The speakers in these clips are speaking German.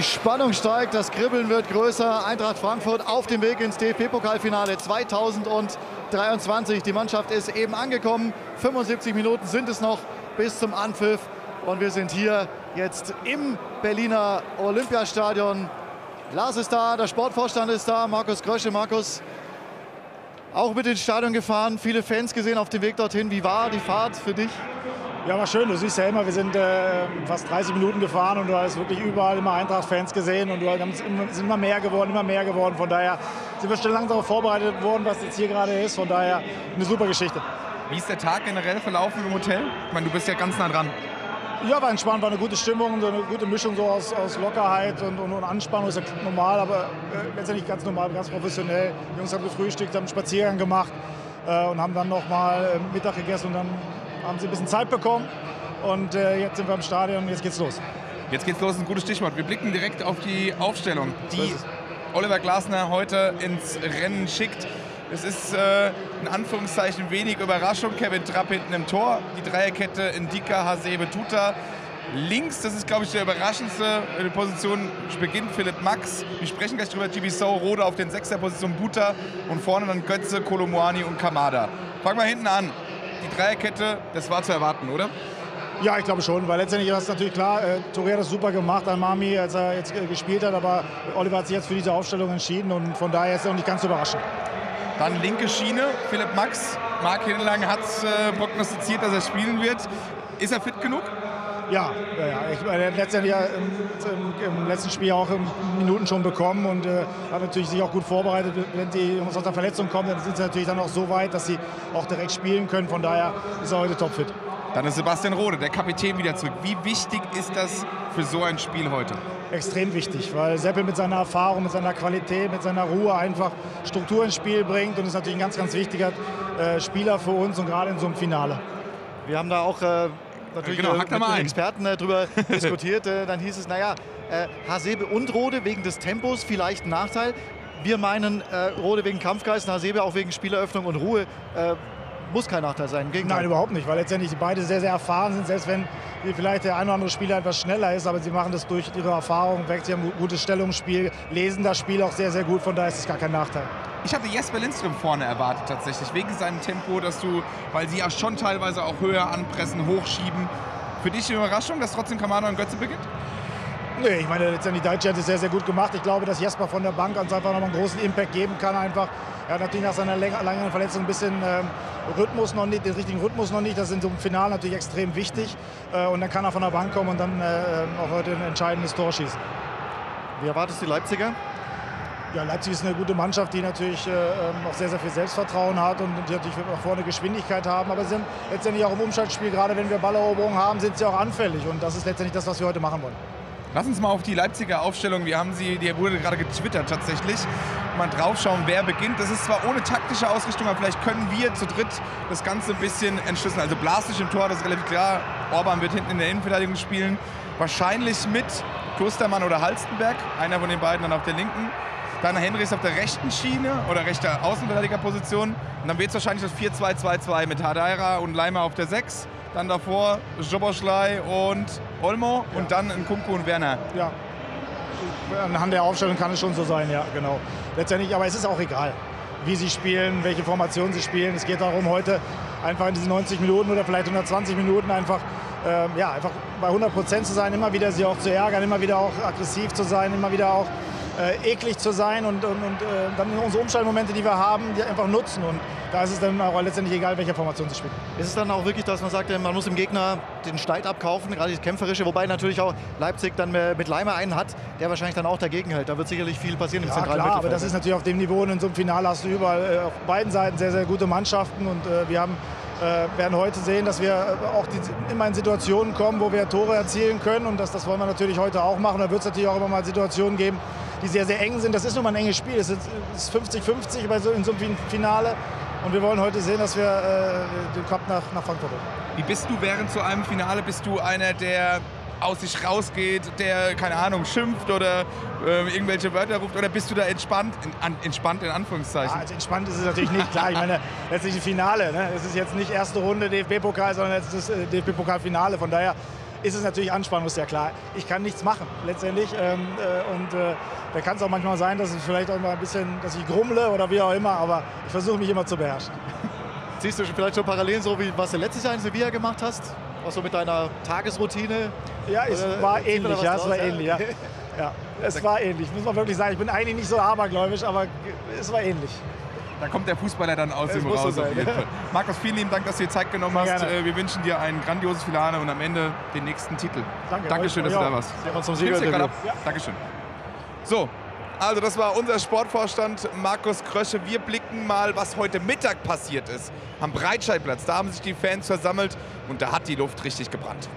Die Spannung steigt, das Kribbeln wird größer. Eintracht Frankfurt auf dem Weg ins DFB-Pokalfinale 2023. Die Mannschaft ist eben angekommen. 75 Minuten sind es noch bis zum Anpfiff. Und wir sind hier jetzt im Berliner Olympiastadion. Lars ist da, der Sportvorstand ist da, Markus Krösche. Markus, auch mit ins Stadion gefahren, viele Fans gesehen auf dem Weg dorthin. Wie war die Fahrt für dich? Ja, war schön. Du siehst ja immer, wir sind äh, fast 30 Minuten gefahren und du hast wirklich überall immer Eintracht-Fans gesehen und wir sind immer mehr geworden, immer mehr geworden. Von daher sind wir schon darauf vorbereitet worden, was jetzt hier gerade ist. Von daher eine super Geschichte. Wie ist der Tag generell verlaufen im Hotel? Ich meine, du bist ja ganz nah dran. Ja, war entspannt, war eine gute Stimmung, so eine gute Mischung so aus, aus Lockerheit und, und, und Anspannung. ist ja normal, aber äh, letztendlich ganz normal, ganz professionell. Die Jungs haben gefrühstückt, haben einen Spaziergang gemacht äh, und haben dann noch mal äh, Mittag gegessen und dann haben sie ein bisschen Zeit bekommen. Und äh, jetzt sind wir im Stadion und jetzt geht's los. Jetzt geht's los, ein gutes Stichwort. Wir blicken direkt auf die Aufstellung, die Oliver Glasner heute ins Rennen schickt. Es ist äh, in Anführungszeichen wenig Überraschung. Kevin Trapp hinten im Tor. Die Dreierkette Indika, Hasebe, Tuta. Links, das ist glaube ich der überraschendste die Position, beginnt Philipp Max. Wir sprechen gleich drüber. Gibisau, Rode auf den Sechser Position Buta und vorne dann Götze, Kolomoani und Kamada. Fangen wir hinten an. Die Dreierkette, das war zu erwarten, oder? Ja, ich glaube schon, weil letztendlich war es natürlich klar, äh, Touré hat das super gemacht an Mami, als er jetzt äh, gespielt hat, aber Oliver hat sich jetzt für diese Aufstellung entschieden und von daher ist er auch nicht ganz überraschend. Dann linke Schiene, Philipp Max. Marc Hindelang hat äh, prognostiziert, dass er spielen wird. Ist er fit genug? Ja, ja, ich meine, letztendlich ja im, im, letzten Spiel auch Minuten schon bekommen und äh, hat natürlich sich auch gut vorbereitet. Wenn die Jungs aus der Verletzung kommen, dann sind sie natürlich dann auch so weit, dass sie auch direkt spielen können. Von daher ist er heute topfit. Dann ist Sebastian Rode, der Kapitän, wieder zurück. Wie wichtig ist das für so ein Spiel heute? Extrem wichtig, weil Seppel mit seiner Erfahrung, mit seiner Qualität, mit seiner Ruhe einfach Struktur ins Spiel bringt und ist natürlich ein ganz, ganz wichtiger äh, Spieler für uns und gerade in so einem Finale. Wir haben da auch äh, natürlich genau, mit den Experten äh, darüber diskutiert. Äh, dann hieß es, naja, äh, Hasebe und Rode wegen des Tempos vielleicht ein Nachteil. Wir meinen äh, Rode wegen Kampfgeist, Hasebe auch wegen Spieleröffnung und Ruhe muss kein Nachteil sein. Nein, überhaupt nicht, weil letztendlich beide sehr, sehr erfahren sind, selbst wenn vielleicht der ein oder andere Spieler etwas schneller ist, aber sie machen das durch ihre Erfahrung weg. Sie haben ein gutes Stellungsspiel, lesen das Spiel auch sehr, sehr gut, von daher ist es gar kein Nachteil. Ich hatte Jesper Lindström vorne erwartet tatsächlich, wegen seinem Tempo, dass du, weil sie ja schon teilweise auch höher anpressen, hochschieben. Für dich eine Überraschung, dass trotzdem Kamada und Götze beginnt? Nee, ich meine, letztendlich Deutsche hat es sehr, sehr gut gemacht. Ich glaube, dass Jesper von der Bank uns einfach noch einen großen Impact geben kann. Einfach. Er hat natürlich nach seiner langen Verletzung ein bisschen ähm, Rhythmus noch nicht, den richtigen Rhythmus noch nicht. Das ist in so einem Finale natürlich extrem wichtig. Äh, und dann kann er von der Bank kommen und dann äh, auch heute ein entscheidendes Tor schießen. Wie erwartest du die Leipziger? Ja, Leipzig ist eine gute Mannschaft, die natürlich äh, ähm, auch sehr, sehr viel Selbstvertrauen hat und die natürlich auch vorne Geschwindigkeit haben. Aber sie sind letztendlich auch im Umschaltspiel, gerade wenn wir Balleroberung haben, sind sie auch anfällig. Und das ist letztendlich das, was wir heute machen wollen. Lass uns mal auf die Leipziger Aufstellung, wir haben sie, die wurde gerade getwittert tatsächlich, mal draufschauen, wer beginnt. Das ist zwar ohne taktische Ausrichtung, aber vielleicht können wir zu dritt das Ganze ein bisschen entschlüsseln. Also Blasic im Tor, das ist relativ klar. Orban wird hinten in der Innenverteidigung spielen. Wahrscheinlich mit Klostermann oder Halstenberg, einer von den beiden dann auf der linken. Dann Henrichs auf der rechten Schiene oder rechter Außenverteidigerposition. Und dann wird es wahrscheinlich das 4-2-2-2 mit Hadeira und Leimer auf der 6. Dann davor Joboschlei und Olmo ja. und dann Nkunku und Werner. Ja. Anhand der Aufstellung kann es schon so sein, ja, genau. Letztendlich, aber es ist auch egal, wie sie spielen, welche Formation sie spielen. Es geht darum, heute einfach in diesen 90 Minuten oder vielleicht 120 Minuten einfach, äh, ja, einfach bei 100 Prozent zu sein, immer wieder sie auch zu ärgern, immer wieder auch aggressiv zu sein, immer wieder auch äh, eklig zu sein und, und, und äh, dann unsere Umschaltmomente, die wir haben, die einfach nutzen. Und da ist es dann auch letztendlich egal, welche Formation sie spielen. Ist es dann auch wirklich, dass man sagt, man muss dem Gegner den Stein abkaufen, gerade das Kämpferische, wobei natürlich auch Leipzig dann mit Leimer einen hat, der wahrscheinlich dann auch dagegen hält. Da wird sicherlich viel passieren im ja, zentralen klar, aber das ist natürlich auf dem Niveau und in so einem Finale hast du überall äh, auf beiden Seiten sehr, sehr gute Mannschaften und äh, wir haben äh, werden heute sehen, dass wir äh, auch die, immer in Situationen kommen, wo wir Tore erzielen können und das, das wollen wir natürlich heute auch machen. Da wird es natürlich auch immer mal Situationen geben, die sehr, sehr eng sind. Das ist nun mal ein enges Spiel. Es ist 50-50 bei so, in so einem Finale. Und wir wollen heute sehen, dass wir äh, den Cup nach, nach Frankfurt holen. Wie bist du während so einem Finale? Bist du einer, der aus sich rausgeht, der, keine Ahnung, schimpft oder äh, irgendwelche Wörter ruft? Oder bist du da entspannt, in, an, entspannt in Anführungszeichen? Ja, also entspannt ist es natürlich nicht, klar. Ich meine, letztlich ein Finale. Ne? Es ist jetzt nicht erste Runde DFB-Pokal, sondern ist das äh, DFB-Pokal-Finale. Von daher ist es natürlich Anspannung, ist ja klar. Ich kann nichts machen letztendlich. Ähm, äh, und äh, da kann es auch manchmal sein, dass es vielleicht auch mal ein bisschen, dass ich grummle oder wie auch immer, aber ich versuche mich immer zu beherrschen. Siehst du vielleicht schon Parallelen, so wie was du letztes Jahr in Sevilla gemacht hast? Was so mit deiner Tagesroutine? Ja, es Oder war ähnlich, ja, es war ähnlich, ja. ja. Es war ähnlich, muss man wirklich sagen. Ich bin eigentlich nicht so abergläubisch, aber es war ähnlich. Da kommt der Fußballer dann aus dem so raus auf sein. jeden Fall. Markus, vielen lieben Dank, dass du dir Zeit genommen Sehr hast. gerne. Äh, Wir wünschen dir ein grandioses Finale und am Ende den nächsten Titel. Danke, Dankeschön, dass du da warst. Wir uns zum gerade ab? Siegerinterview. Dankeschön. So, also das war unser Sportvorstand Markus Krösche. Wir blicken mal, was heute Mittag passiert ist. Am Breitscheidplatz, da haben sich die Fans versammelt und da hat die Luft richtig gebrannt.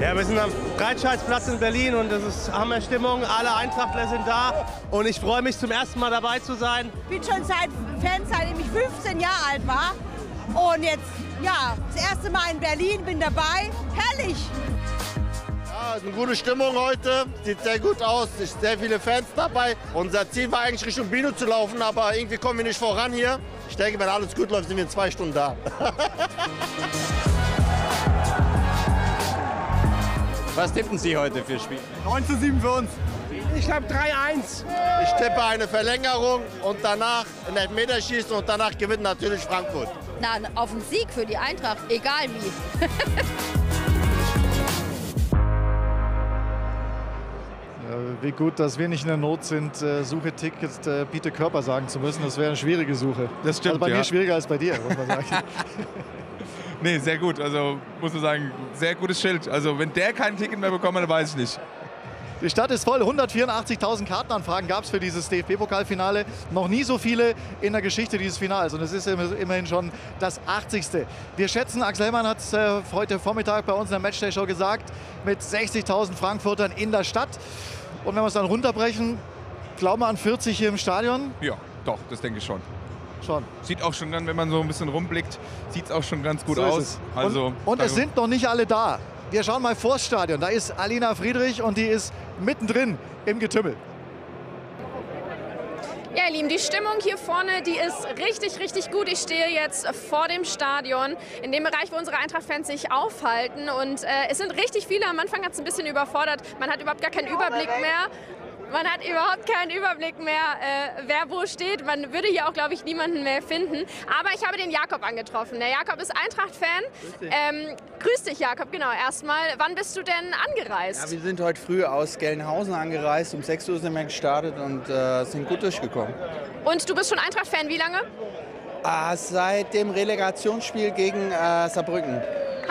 Ja, wir sind am Breitscheidplatz in Berlin und es ist Hammerstimmung. Alle Eintrachtler sind da und ich freue mich zum ersten Mal dabei zu sein. bin schon seit Fan, seitdem ich 15 Jahre alt war. Und jetzt, ja, das erste Mal in Berlin, bin dabei. Herrlich! Ja, ist eine gute Stimmung heute, sieht sehr gut aus, es sind sehr viele Fans dabei. Unser Ziel war eigentlich Richtung Bino zu laufen, aber irgendwie kommen wir nicht voran hier. Ich denke, wenn alles gut läuft, sind wir in zwei Stunden da. Was tippen Sie heute für Spiel? 9 zu 7 für uns. Ich habe 3-1. Ich tippe eine Verlängerung und danach ein Elfmeterschießen und danach gewinnt natürlich Frankfurt. Na, auf den Sieg für die Eintracht, egal wie. Wie gut, dass wir nicht in der Not sind, äh, Suche Ticket, äh, biete Körper sagen zu müssen. Das wäre eine schwierige Suche. Das stimmt, Also bei ja. mir schwieriger als bei dir, muss man sagen. Nee, sehr gut. Also muss man sagen, sehr gutes Schild. Also wenn der kein Ticket mehr bekommt, dann weiß ich nicht. Die Stadt ist voll. 184.000 Kartenanfragen gab es für dieses DFB-Pokalfinale. Noch nie so viele in der Geschichte dieses Finals. Und es ist immer- immerhin schon das 80. Wir schätzen, Axel Hellmann hat es äh, heute Vormittag bei uns in der Matchday-Show gesagt, mit 60.000 Frankfurtern in der Stadt. Und wenn wir es dann runterbrechen, glauben wir an 40 hier im Stadion? Ja, doch, das denke ich schon. Schon. Sieht auch schon dann, wenn man so ein bisschen rumblickt, sieht es auch schon ganz gut So aus. es. Also, und und es sind noch nicht alle da. Wir schauen mal vors Stadion. Da ist Alina Friedrich und die ist mittendrin im Getümmel. Ja, ihr Lieben, die Stimmung hier vorne, die ist richtig, richtig gut. Ich stehe jetzt vor dem Stadion, in dem Bereich, wo unsere Eintracht-Fans sich aufhalten. Und äh, es sind richtig viele. Am Anfang hat es ein bisschen überfordert. Man hat überhaupt gar keinen Überblick mehr. Man hat überhaupt keinen Überblick mehr, äh, wer wo steht. Man würde hier auch, glaube ich, niemanden mehr finden. Aber ich habe den Jakob angetroffen. Der Jakob ist Eintracht-Fan. Ähm, grüß dich, Jakob, genau. Erstmal, wann bist du denn angereist? Ja, wir sind heute früh aus Gelnhausen angereist. Um 6 Uhr sind wir gestartet und äh, sind gut durchgekommen. Und du bist schon Eintracht-Fan, wie lange? Ah, seit dem Relegationsspiel gegen äh, Saarbrücken.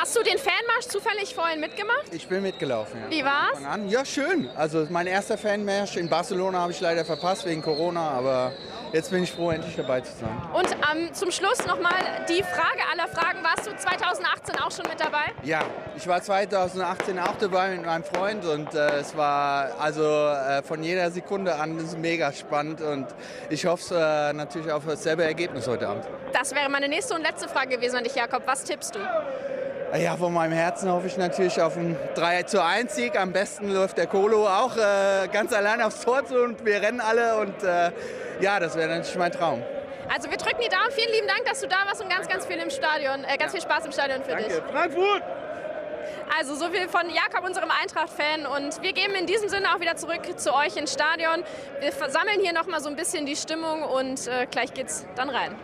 Hast du den Fanmarsch zufällig vorhin mitgemacht? Ich bin mitgelaufen. Ja. Wie war's? An. Ja, schön. Also mein erster Fanmarsch in Barcelona habe ich leider verpasst wegen Corona, aber jetzt bin ich froh, endlich dabei zu sein. Und ähm, zum Schluss nochmal die Frage aller Fragen. Warst du 2018 auch schon mit dabei? Ja, ich war 2018 auch dabei mit meinem Freund und äh, es war also äh, von jeder Sekunde an mega spannend und ich hoffe äh, natürlich auf dasselbe Ergebnis heute Abend. Das wäre meine nächste und letzte Frage gewesen an dich, Jakob. Was tippst du? Ja, von meinem Herzen hoffe ich natürlich auf einen 3 zu 1 Sieg. Am besten läuft der Kolo auch äh, ganz allein aufs Tor zu und wir rennen alle und äh, ja, das wäre natürlich mein Traum. Also wir drücken die Daumen. Vielen lieben Dank, dass du da warst und ganz, ganz viel im Stadion, äh, ganz viel Spaß im Stadion für dich. Frankfurt! Also so viel von Jakob, unserem Eintracht-Fan. Und wir geben in diesem Sinne auch wieder zurück zu euch ins Stadion. Wir versammeln hier nochmal so ein bisschen die Stimmung und äh, gleich geht's dann rein.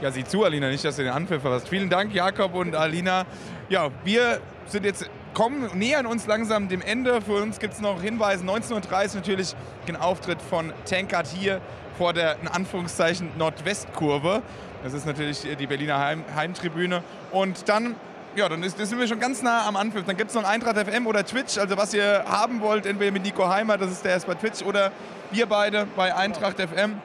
Ja, sieh zu, Alina, nicht, dass du den Anpfiff hast. Vielen Dank, Jakob und Alina. Ja, wir sind jetzt kommen, nähern uns langsam dem Ende. Für uns gibt es noch Hinweise. 19.30 Uhr natürlich den Auftritt von Tankard hier vor der, in Anführungszeichen, Nordwestkurve. Das ist natürlich die Berliner Heim, Heimtribüne. Und dann, ja, dann ist, sind wir schon ganz nah am Anpfiff. Dann gibt es noch Eintracht FM oder Twitch. Also was ihr haben wollt, entweder mit Nico Heimer, das ist der ist bei Twitch, oder wir beide bei Eintracht FM.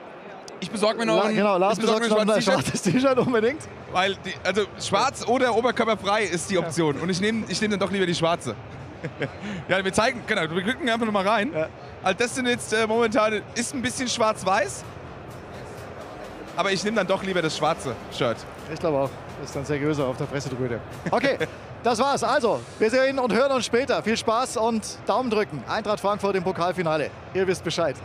Ich besorge mir noch La ein, genau, Lars besorg mir ein schwarzes T-Shirt unbedingt. weil, die, also schwarz oder oberkörperfrei ist die Option. Und ich nehme ich nehm dann doch lieber die schwarze. ja, wir zeigen, genau, wir klicken einfach nochmal rein. Ja. Also das sind jetzt äh, momentan, ist ein bisschen schwarz-weiß. Aber ich nehme dann doch lieber das schwarze Shirt. Ich glaube auch. Ist dann seriöser auf der Pressetribüne. Okay, das war's. Also, wir sehen und hören uns später. Viel Spaß und Daumen drücken. Eintracht Frankfurt im Pokalfinale. Ihr wisst Bescheid.